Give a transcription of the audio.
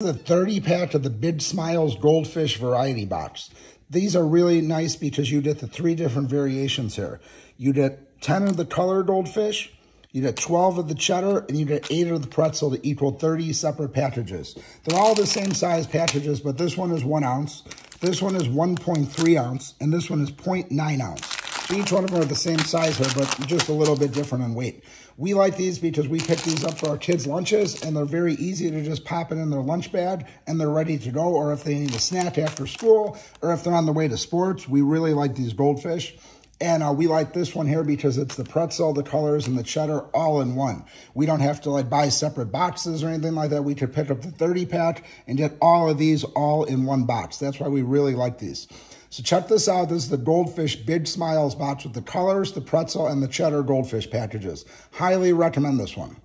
the 30 pack of the Big Smiles Goldfish Variety Box. These are really nice because you get the three different variations here. You get 10 of the color goldfish, you get 12 of the cheddar, and you get 8 of the pretzel to equal 30 separate packages. They're all the same size packages, but this one is 1 ounce, this one is 1.3 ounce, and this one is 0.9 ounce. Each one of them are the same size here, but just a little bit different in weight. We like these because we pick these up for our kids' lunches, and they're very easy to just pop it in their lunch bag, and they're ready to go, or if they need a snack after school, or if they're on the way to sports. We really like these goldfish. And uh, we like this one here because it's the pretzel, the colors, and the cheddar all in one. We don't have to like buy separate boxes or anything like that. We could pick up the 30 pack and get all of these all in one box. That's why we really like these. So check this out. This is the Goldfish Big Smiles box with the colors, the pretzel, and the cheddar goldfish packages. Highly recommend this one.